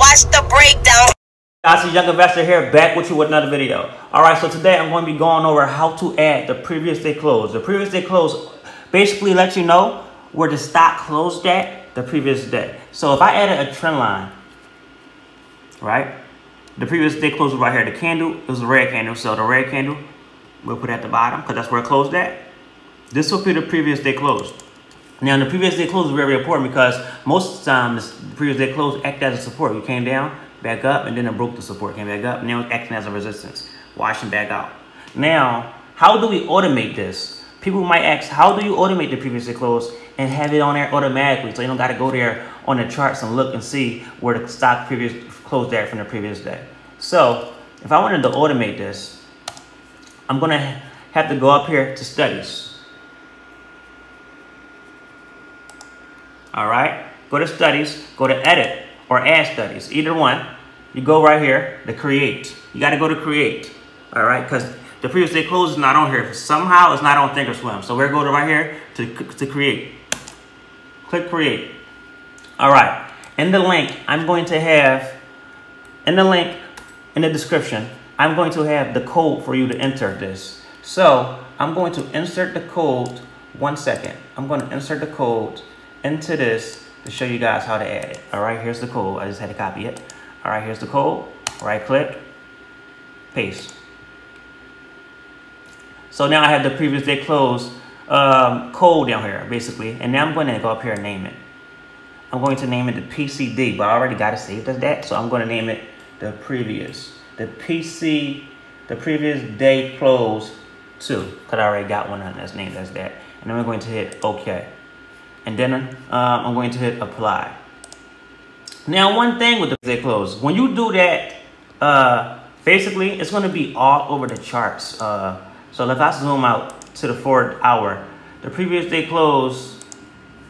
watch the breakdown. Guys, it's Young Investor here, back with you with another video. All right, so today I'm going to be going over how to add the previous day close. The previous day close basically lets you know where the stock closed at the previous day. So if I added a trend line, right? The previous day closed right here. The candle, it was a red candle. So the red candle, we'll put at the bottom because that's where it closed at. This will be the previous day close. Now, the previous day close is very important because most of the previous day close act as a support. You came down, back up, and then it broke the support, came back up, now it's acting as a resistance, washing back out. Now, how do we automate this? People might ask, how do you automate the previous day close and have it on there automatically so you don't got to go there on the charts and look and see where the stock previous closed there from the previous day. So, if I wanted to automate this, I'm going to have to go up here to studies. All right, go to studies, go to edit or add studies, either one. You go right here to create. You got to go to create. All right, because the previous day close is not on here. Somehow it's not on Thinkorswim. So we're going to right here to, to create. Click create. All right, in the link, I'm going to have, in the link, in the description, I'm going to have the code for you to enter this. So I'm going to insert the code, one second. I'm going to insert the code into this to show you guys how to add it. All right, here's the code. I just had to copy it. All right, here's the code. Right click, paste. So now I have the previous day close um, code down here, basically. And now I'm going to go up here and name it. I'm going to name it the PCD, but I already got it saved as that. So I'm going to name it the previous. The PC, the previous day close 2. Because I already got one that's named as that. And then we're going to hit OK and then uh, I'm going to hit apply. Now, one thing with the day close, when you do that, uh, basically it's going to be all over the charts. Uh, so if I zoom out to the fourth hour, the previous day close,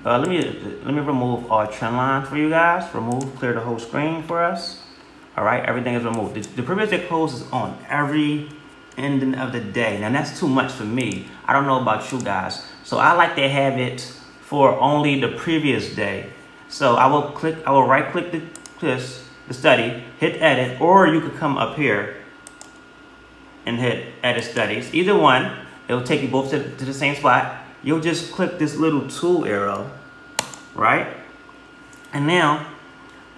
uh, let me let me remove all trend lines for you guys. Remove, clear the whole screen for us. All right, everything is removed. The, the previous day close is on every ending of the day. Now that's too much for me. I don't know about you guys. So I like to have it for only the previous day. So I will click, I will right click the, this, the study, hit edit, or you could come up here and hit edit studies. Either one, it will take you both to, to the same spot. You'll just click this little tool arrow, right? And now,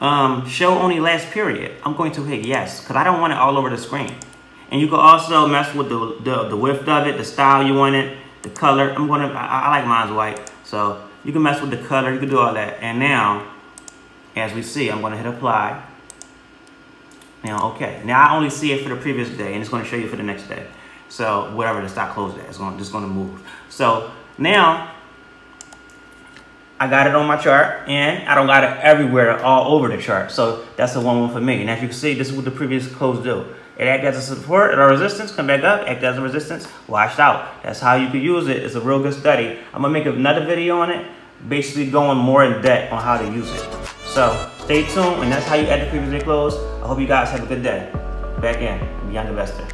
um, show only last period. I'm going to hit yes, because I don't want it all over the screen. And you can also mess with the, the, the width of it, the style you want it, the color. I'm gonna, I, I like mine's white. So you can mess with the color, you can do all that. And now, as we see, I'm gonna hit apply. Now, okay. Now I only see it for the previous day and it's gonna show you for the next day. So whatever the stock closed at, it's gonna, just gonna move. So now, I got it on my chart and I don't got it everywhere all over the chart. So that's the one one for me. And as you can see, this is what the previous close do. It act as a support or resistance, come back up, act as a resistance, washed out. That's how you could use it. It's a real good study. I'm gonna make another video on it, basically going more in depth on how to use it. So stay tuned, and that's how you add the previous day close. I hope you guys have a good day. Back in, Young Investor.